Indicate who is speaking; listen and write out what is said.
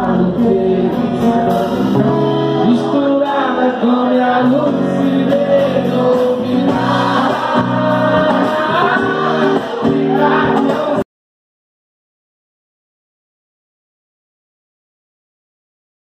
Speaker 1: Amen.